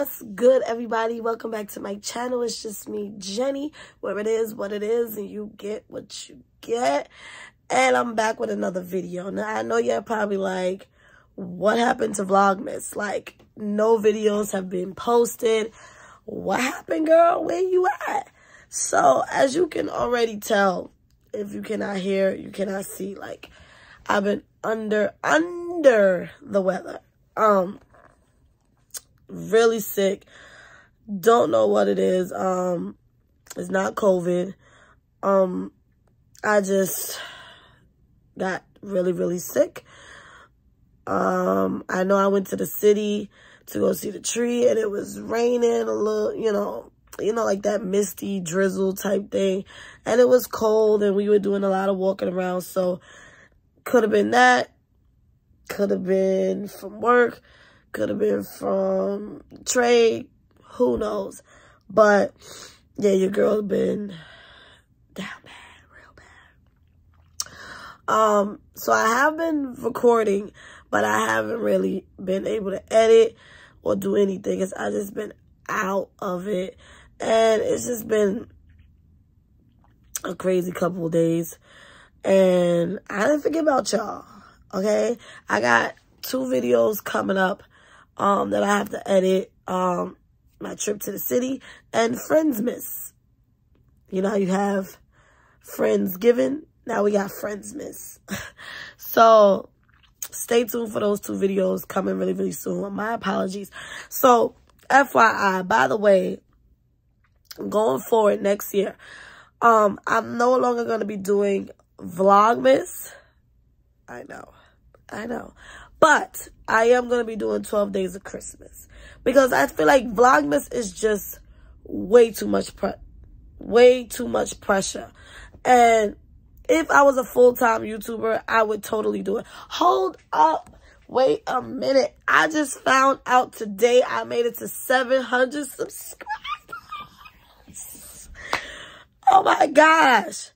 everybody? Welcome back to my channel. It's just me jenny. Where it is what it is and you get what you get. And i'm back with another video. Now i know you're probably like what happened to vlogmas? Like no videos have been posted. What happened girl? Where you at? So as you can already tell if you cannot hear you cannot see like i've been under under the weather. Um really sick. Don't know what it is. Um, it's not COVID. Um, I just got really, really sick. Um, I know I went to the city to go see the tree and it was raining a little, you know, you know, like that misty drizzle type thing. And it was cold and we were doing a lot of walking around. So could have been that. Could have been from work. Could have been from trade. Who knows? But, yeah, your girl's been down bad, real bad. Um, so I have been recording, but I haven't really been able to edit or do anything. Cause I just been out of it. And it's just been a crazy couple of days. And I didn't forget about y'all. Okay? I got two videos coming up um, that I have to edit um, my trip to the city and Friendsmas. You know you have Friendsgiving? Now we got Friendsmas. so stay tuned for those two videos coming really, really soon. My apologies. So FYI, by the way, going forward next year, um, I'm no longer going to be doing Vlogmas. I know. I know. But I am going to be doing 12 days of Christmas. Because I feel like Vlogmas is just way too much pre way too much pressure. And if I was a full-time YouTuber, I would totally do it. Hold up. Wait a minute. I just found out today I made it to 700 subscribers. Oh my gosh.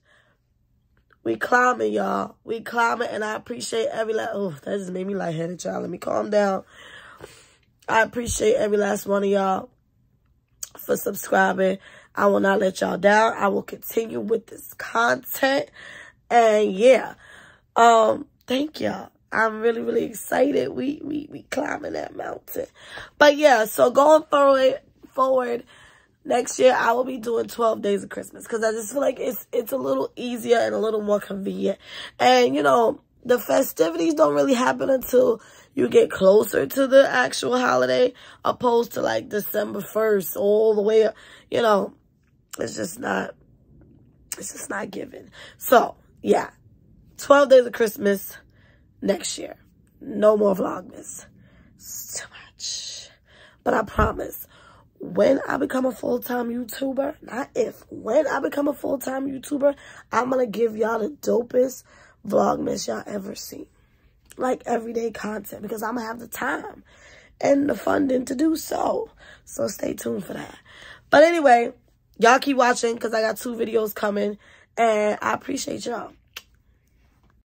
We climbing, y'all. We climbing, and I appreciate every last... Oh, that just made me lightheaded, y'all. Let me calm down. I appreciate every last one of y'all for subscribing. I will not let y'all down. I will continue with this content. And, yeah. Um, thank y'all. I'm really, really excited. We, we, we climbing that mountain. But, yeah, so going forward, forward next year I will be doing 12 days of Christmas because I just feel like it's it's a little easier and a little more convenient. And, you know, the festivities don't really happen until you get closer to the actual holiday opposed to like December 1st all the way up. You know, it's just not, it's just not given. So, yeah, 12 days of Christmas next year. No more Vlogmas. It's too much. But I promise, when I become a full-time YouTuber, not if, when I become a full-time YouTuber, I'm going to give y'all the dopest Vlogmas y'all ever seen. Like everyday content because I'm going to have the time and the funding to do so. So stay tuned for that. But anyway, y'all keep watching because I got two videos coming and I appreciate y'all.